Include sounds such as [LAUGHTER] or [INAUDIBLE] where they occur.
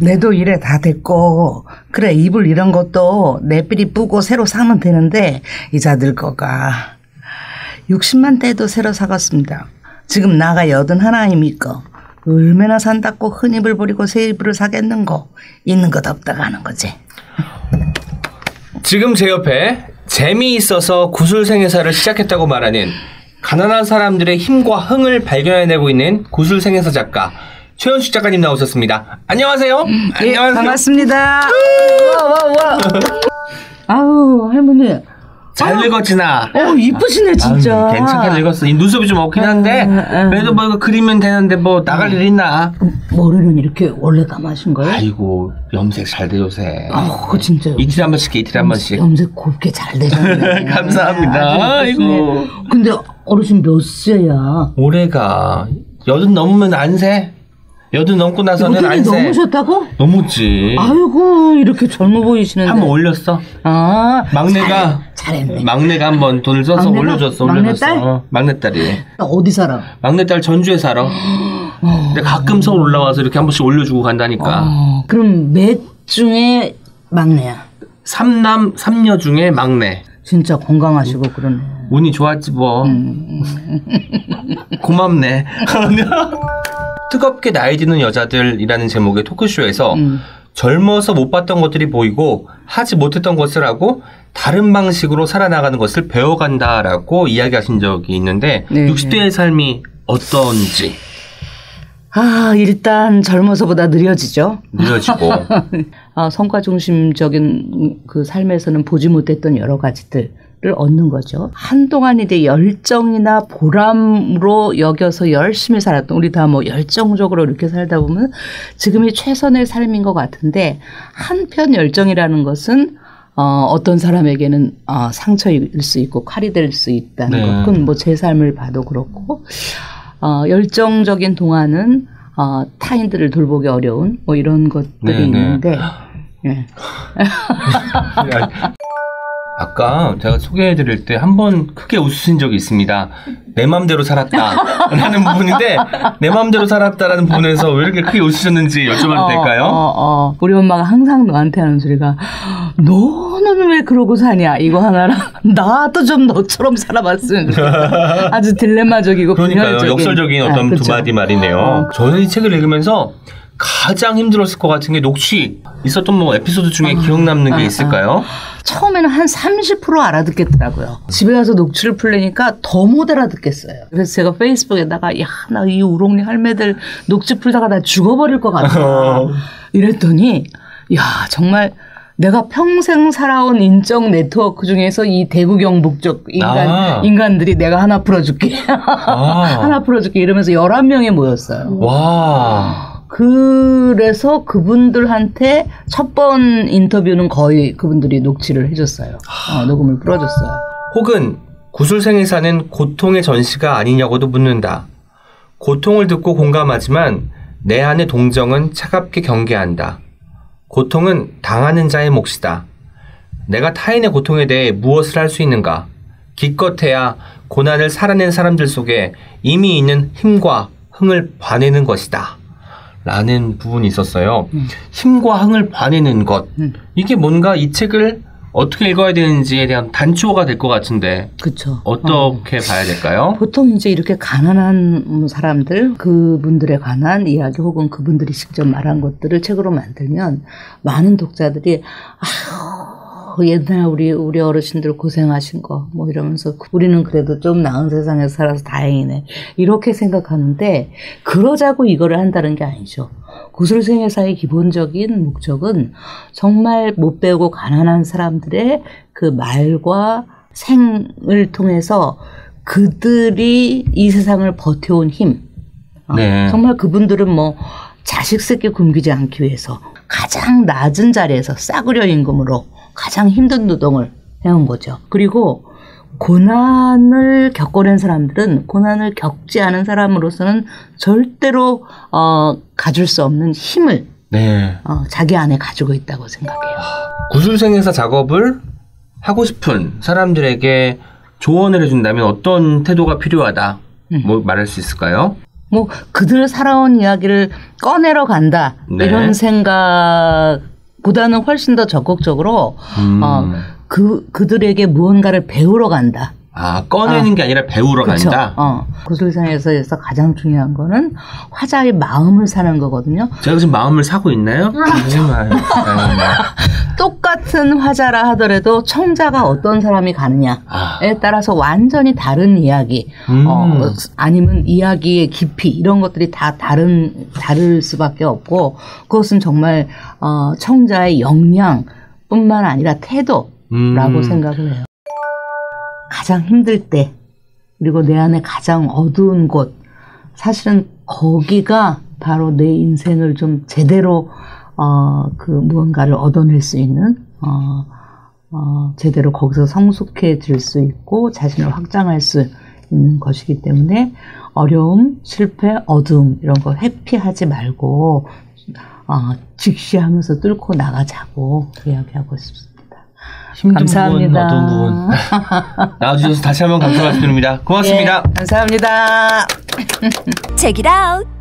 내도 이래 다 됐고 그래 이불 이런 것도 내삘이 뿌고 새로 사면 되는데 이자 늙어가 60만 대도 새로 사갔습니다. 지금 나가 여든 하나입니까? 얼마나 산다고 흔 이불 버리고 새 이불을 사겠는고 있는 것 없다가 하는 거지. 지금 제 옆에 재미있어서 구술생애사를 시작했다고 말하는 가난한 사람들의 힘과 흥을 발견해내고 있는 구술생애사 작가 최현숙 작가님 나오셨습니다. 안녕하세요. 예, 반갑습니다. 와, 와, 와. 아우, 할머니. 잘 늙었지나. 어, 이쁘시네, 진짜. 아유, 괜찮게 늙었어. 이 눈썹이 좀 없긴 한데 아, 아. 그래도 뭐 그리면 되는데 뭐 나갈 일 있나? 머리는 이렇게 원래 감하신 거예요? 아이고 염색 잘 돼 요새. 아, 그거 진짜. 이틀에 한 번씩 이틀에 한 번씩. 염색 곱게 잘 되셨네. [LAUGHS] 감사합니다. 아이고. 근데 어르신 몇 세야? 올해가 여든 넘으면 안 세. 여든 넘고 나서는 안 세. 넘으셨다고? 넘었지. 아이고, 이렇게 젊어 보이시는데. 한 번 올렸어. 아, 막내가 잘, 잘했네. 막내가 한 번 돈을 써서 막내가? 올려줬어. 막내딸? 올려줬어. 어, 막내딸이. 어디 살아? 막내딸 전주에 살아. [GASPS] 근데 가끔 서울 올라와서 이렇게 한 번씩 올려주고 간다니까. 어, 그럼 몇 중에 막내야? 삼남 삼녀 중에 막내. 진짜 건강하시고 그러네. 운이 좋았지 뭐. 고맙네. [LAUGHS] 뜨겁게 나이 드는 여자들이라는 제목의 토크쇼에서 음. 젊어서 못 봤던 것들이 보이고 하지 못했던 것을 하고 다른 방식으로 살아나가는 것을 배워간다라고 이야기하신 적이 있는데 네. 60대의 삶이 어떤지 아, 일단 젊어서보다 느려지죠. 느려지고 [LAUGHS] 아, 성과 중심적인 그 삶에서는 보지 못했던 여러 가지들 을 얻는 거죠. 한동안 이제 열정이나 보람으로 여겨서 열심히 살았던 우리 다 뭐 열정적으로 이렇게 살다 보면 지금이 최선의 삶인 것 같은데 한편 열정이라는 것은 어, 어떤 사람에게는 어, 상처일 수 있고 칼이 될 수 있다는 네. 것. 그건 뭐 제 삶을 봐도 그렇고 어, 열정적인 동안은 어, 타인들을 돌보기 어려운 뭐 이런 것들이 네, 네. 있는데 예. [LAUGHS] [LAUGHS] 아까 제가 소개해드릴 때 한 번 크게 웃으신 적이 있습니다. 내 맘대로 살았다라는 부분인데 내 맘대로 살았다라는 부분에서 왜 이렇게 크게 웃으셨는지 여쭤봐도 될까요? 어, 어. 우리 엄마가 항상 너한테 하는 소리가 너는 왜 그러고 사냐 이거 하나랑 나도 좀 너처럼 살아봤으면 좋겠다. [LAUGHS] 아주 딜레마적이고 그러니까요. 역설적인 아, 어떤 두 그렇죠. 마디 말이네요. 어. 저는 이 책을 읽으면서 가장 힘들었을 것 같은 게 녹취 있었던 뭐 에피소드 중에 기억 남는 게 아, 있을까요? 처음에는 한 30% 알아듣겠더라고요. 집에 가서 녹취를 풀려니까 더 못 알아듣겠어요. 그래서 제가 페이스북에다가 야 나 이 우롱리 할매들 녹취 풀다가 나 죽어버릴 것 같아. [LAUGHS] 이랬더니 야 정말 내가 평생 살아온 인적 네트워크 중에서 이 대구 경북 쪽 인간 아. 인간들이 내가 하나 풀어줄게 아. [LAUGHS] 하나 풀어줄게 이러면서 11명이 모였어요. 와. 그래서 그분들한테 첫 번 인터뷰는 거의 그분들이 녹취를 해줬어요. 어, 녹음을 풀어줬어요. 혹은 구술생이 사는 고통의 전시가 아니냐고도 묻는다. 고통을 듣고 공감하지만 내 안의 동정은 차갑게 경계한다. 고통은 당하는 자의 몫이다. 내가 타인의 고통에 대해 무엇을 할 수 있는가? 기껏해야 고난을 살아낸 사람들 속에 이미 있는 힘과 흥을 봐내는 것이다. 라는 부분이 있었어요. 힘과 흥을 봐내는 것. 음. 이게 뭔가 이 책을 어떻게 읽어야 되는지에 대한 단초가 될 것 같은데 그쵸. 어떻게 봐야 될까요? 보통 이제 이렇게 가난한 사람들, 그분들에 관한 이야기 혹은 그분들이 직접 말한 것들을 책으로 만들면 많은 독자들이 아유, 옛날 우리, 우리 어르신들 고생하신 거, 뭐 이러면서 우리는 그래도 좀 나은 세상에서 살아서 다행이네. 이렇게 생각하는데, 그러자고 이거를 한다는 게 아니죠. 구술생애사의 기본적인 목적은 정말 못 배우고 가난한 사람들의 그 말과 생을 통해서 그들이 이 세상을 버텨온 힘. 어, 네. 정말 그분들은 뭐 자식 새끼 굶기지 않기 위해서 가장 낮은 자리에서 싸구려 임금으로 가장 힘든 노동을 해온 거죠. 그리고 고난을 겪어낸 사람들은 고난을 겪지 않은 사람으로서는 절대로 어, 가질 수 없는 힘을 네. 어, 자기 안에 가지고 있다고 생각해요. 구술생에서 작업을 하고 싶은 사람들에게 조언을 해준다면 어떤 태도가 필요하다? 음. 뭐 말할 수 있을까요? 뭐 그들 살아온 이야기를 꺼내러 간다 네. 이런 생각 보다는 훨씬 더 적극적으로 음. 어, 그 그들에게 무언가를 배우러 간다. 아 꺼내는 게 아니라 배우러 그렇죠. 간다. 어. 구슬상에서 가장 중요한 거는 화자의 마음을 사는 거거든요. 제가 지금 마음을 사고 있나요? 정말. [LAUGHS] 똑같은 화자라 하더라도 청자가 어떤 사람이 가느냐에 아, 따라서 완전히 다른 이야기, 음. 어, 아니면 이야기의 깊이 이런 것들이 다 다른 다를 수밖에 없고 그것은 정말 어, 청자의 역량뿐만 아니라 태도라고 음. 생각을 해요. 가장 힘들 때 그리고 내 안에 가장 어두운 곳 사실은 거기가 바로 내 인생을 좀 제대로 어, 그 무언가를 얻어낼 수 있는 어, 어, 제대로 거기서 성숙해질 수 있고 자신을 확장할 수 있는 것이기 때문에 어려움, 실패, 어두움 이런 거 회피하지 말고 어, 직시하면서 뚫고 나가자고 이야기하고 싶습니다. 힘든 감사합니다. 부분, 어두운 부분. [LAUGHS] 나와주셔서 다시 한번 감사 말씀드립니다. 고맙습니다. 예, 감사합니다. Check it out.